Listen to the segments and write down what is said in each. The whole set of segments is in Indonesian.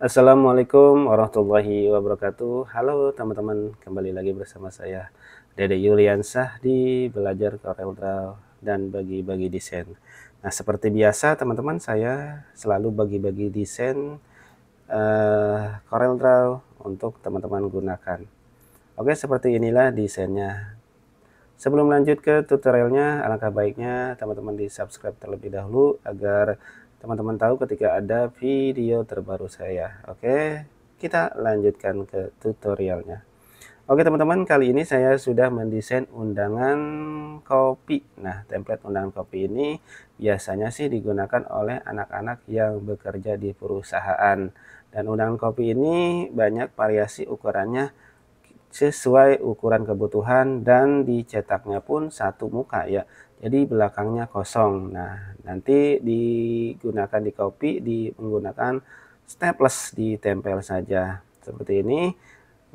Assalamualaikum warahmatullahi wabarakatuh. Halo teman-teman kembali lagi bersama saya Dede Yuliansah di Belajar Corel Draw dan Bagi-Bagi Desain. Nah seperti biasa teman-teman saya selalu bagi-bagi desain uh, Corel Draw untuk teman-teman gunakan. Oke seperti inilah desainnya. Sebelum lanjut ke tutorialnya alangkah baiknya teman-teman di subscribe terlebih dahulu agar teman-teman tahu ketika ada video terbaru saya. Oke kita lanjutkan ke tutorialnya. Oke teman-teman kali ini saya sudah mendesain undangan kopi. Nah template undangan kopi ini biasanya sih digunakan oleh anak-anak yang bekerja di perusahaan dan undangan kopi ini banyak variasi ukurannya sesuai ukuran kebutuhan dan dicetaknya pun satu muka ya. Jadi belakangnya kosong. Nah nanti digunakan di copy di menggunakan staples ditempel saja. Seperti ini.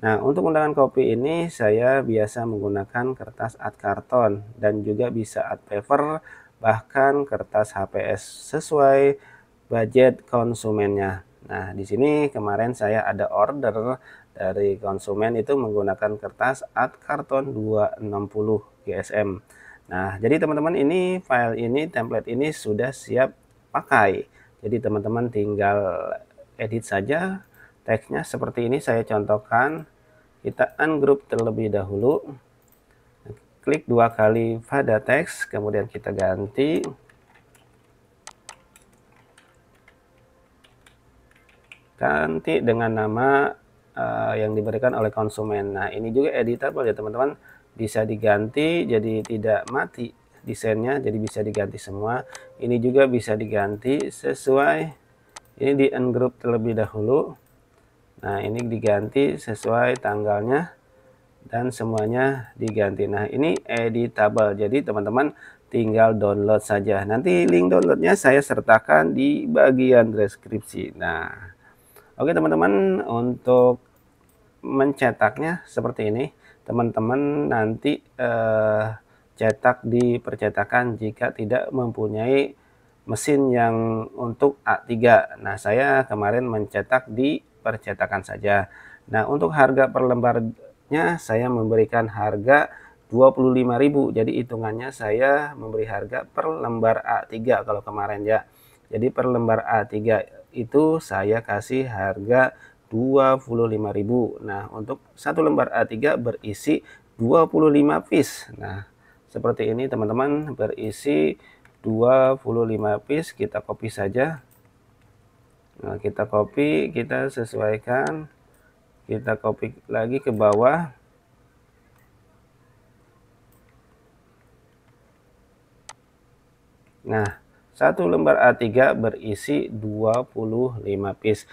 Nah untuk undangan kopi ini saya biasa menggunakan kertas art karton dan juga bisa art paper bahkan kertas HPS sesuai budget konsumennya nah di sini kemarin saya ada order dari konsumen itu menggunakan kertas art karton 260 GSM Nah, jadi teman-teman ini file ini template ini sudah siap pakai. Jadi teman-teman tinggal edit saja teksnya seperti ini saya contohkan. Kita ungroup terlebih dahulu. Klik dua kali pada teks, kemudian kita ganti. Ganti dengan nama uh, yang diberikan oleh konsumen. Nah, ini juga editable ya teman-teman. Bisa diganti jadi tidak mati desainnya jadi bisa diganti semua. Ini juga bisa diganti sesuai ini di ungroup terlebih dahulu. Nah ini diganti sesuai tanggalnya dan semuanya diganti. Nah ini editable. Jadi teman-teman tinggal download saja. Nanti link downloadnya saya sertakan di bagian deskripsi. Nah oke teman-teman untuk mencetaknya seperti ini. Teman-teman nanti eh, cetak di percetakan jika tidak mempunyai mesin yang untuk A3 nah saya kemarin mencetak di percetakan saja. Nah untuk harga per lembarnya saya memberikan harga 25.000 jadi hitungannya saya memberi harga per lembar A3 kalau kemarin ya. Jadi per lembar A3 itu saya kasih harga 25.000 nah untuk satu lembar A3 berisi 25 piece. Nah seperti ini teman-teman berisi 25 piece. Kita copy saja. Nah kita copy kita sesuaikan. Kita copy lagi ke bawah. Nah satu lembar A3 berisi 25 piece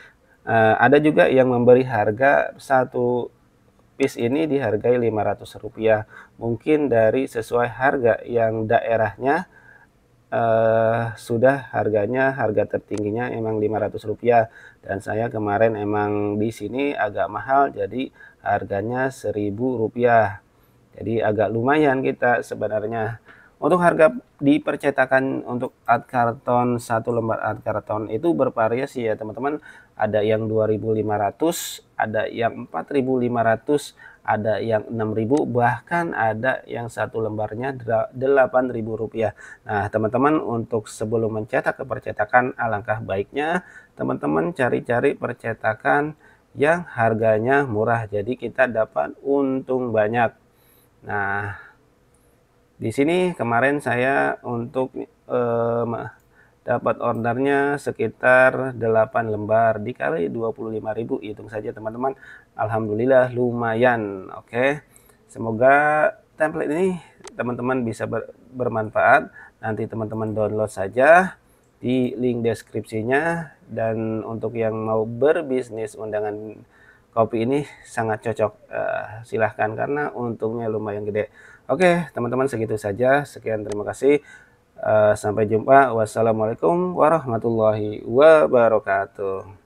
Uh, ada juga yang memberi harga satu piece ini dihargai Rp500. Mungkin dari sesuai harga yang daerahnya uh, sudah harganya harga tertingginya emang Rp500 dan saya kemarin emang di sini agak mahal jadi harganya Rp1.000. Jadi agak lumayan kita sebenarnya. Untuk harga di percetakan untuk art karton satu lembar art karton itu bervariasi ya teman-teman. Ada yang 2.500, ada yang 4.500, ada yang 6.000, bahkan ada yang satu lembarnya 8.000 rupiah. Nah teman-teman untuk sebelum mencetak ke percetakan alangkah baiknya teman-teman cari-cari percetakan yang harganya murah. Jadi kita dapat untung banyak. Nah di sini kemarin saya untuk eh, dapat ordernya sekitar 8 lembar dikali 25.000 hitung saja teman-teman. Alhamdulillah lumayan. Oke. Semoga template ini teman-teman bisa ber, bermanfaat. Nanti teman-teman download saja di link deskripsinya dan untuk yang mau berbisnis undangan kopi ini sangat cocok uh, silahkan karena untungnya lumayan gede. Oke teman-teman segitu saja. Sekian terima kasih. Uh, sampai jumpa. Wassalamualaikum warahmatullahi wabarakatuh